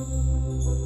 Música